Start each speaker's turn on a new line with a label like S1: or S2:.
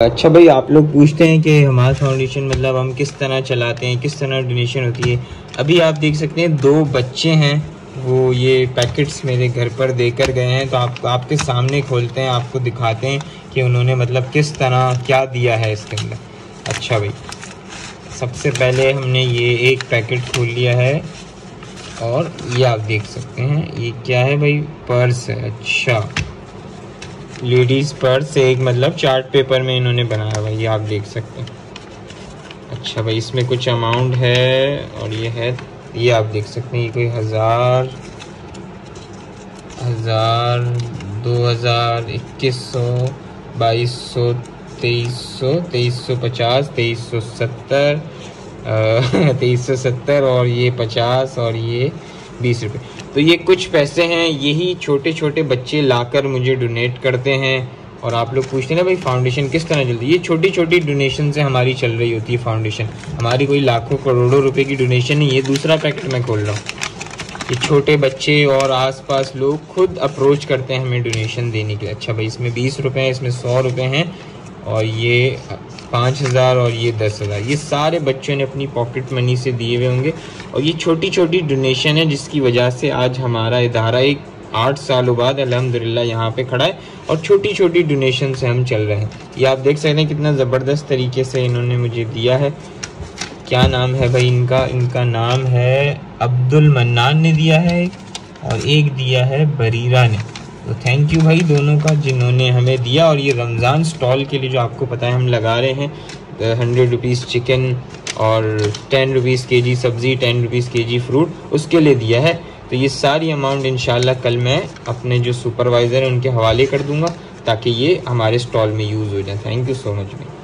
S1: अच्छा भाई, आप लोग पूछते हैं कि हमारा फाउंडेशन मतलब हम किस तरह चलाते हैं, किस तरह डोनेशन होती है। अभी आप देख सकते हैं, दो बच्चे हैं, वो ये पैकेट्स मेरे घर पर देकर गए हैं तो आप, आपके सामने खोलते हैं, आपको दिखाते हैं कि उन्होंने मतलब किस तरह क्या दिया है इसके अंदर। अच्छा भाई, सबसे पहले हमने ये एक पैकेट खोल लिया है, और ये आप देख सकते हैं, ये क्या है भाई, पर्स है अच्छा। लेडीज़ पर्स एक मतलब चार्ट पेपर में इन्होंने बनाया भाई, आप देख सकते हैं। अच्छा भाई, इसमें कुछ अमाउंट है और ये है, ये आप देख सकते हैं, ये कोई हज़ार हज़ार, दो हज़ार, इक्कीस सौ, बाईस सौ, तेईस सौ तेईस सौ पचास, तेईस सौ सत्तर तेईस सौ सत्तर और ये पचास और ये बीस रुपये तो ये कुछ पैसे हैं, यही छोटे छोटे बच्चे लाकर मुझे डोनेट करते हैं। और आप लोग पूछते हैं ना, भाई फाउंडेशन किस तरह चलती है? ये छोटी छोटी डोनेशन से हमारी चल रही होती है फाउंडेशन हमारी कोई लाखों करोड़ों रुपए की डोनेशन नहीं ये दूसरा पैकेट मैं खोल रहा हूँ। ये छोटे बच्चे और आसपास लोग खुद अप्रोच करते हैं हमें डोनेशन देने के लिए। अच्छा भाई, इसमें बीस रुपये हैं, इसमें सौ रुपये हैं। और ये पाँच हज़ार और ये दस हज़ार। ये सारे बच्चों ने अपनी पॉकेट मनी से दिए हुए होंगे। और ये छोटी छोटी डोनेशन है, जिसकी वजह से आज हमारा इदारा एक आठ सालों बाद अलहमदिल्ला यहाँ पे खड़ा है। और छोटी छोटी डोनेशन से हम चल रहे हैं। ये आप देख सकते हैं कितना ज़बरदस्त तरीके से इन्होंने मुझे दिया है। क्या नाम है भाई इनका? इनका नाम है अब्दुल मन्नान ने दिया है, और एक दिया है बरीरा ने। तो थैंक यू भाई दोनों का जिन्होंने हमें दिया और ये रमज़ान स्टॉल के लिए जो आपको पता है हम लगा रहे हैं हंड्रेड रुपीज़ चिकन और टेन रुपीज़ के जी सब्ज़ी टेन रुपीज़ के जी फ्रूट उसके लिए दिया है। तो ये सारी अमाउंट इन कल मैं अपने जो सुपरवाइज़र हैं उनके हवाले कर दूँगा ताकि ये हमारे स्टॉल में यूज़ हो जाए। थैंक यू सो मच भाई।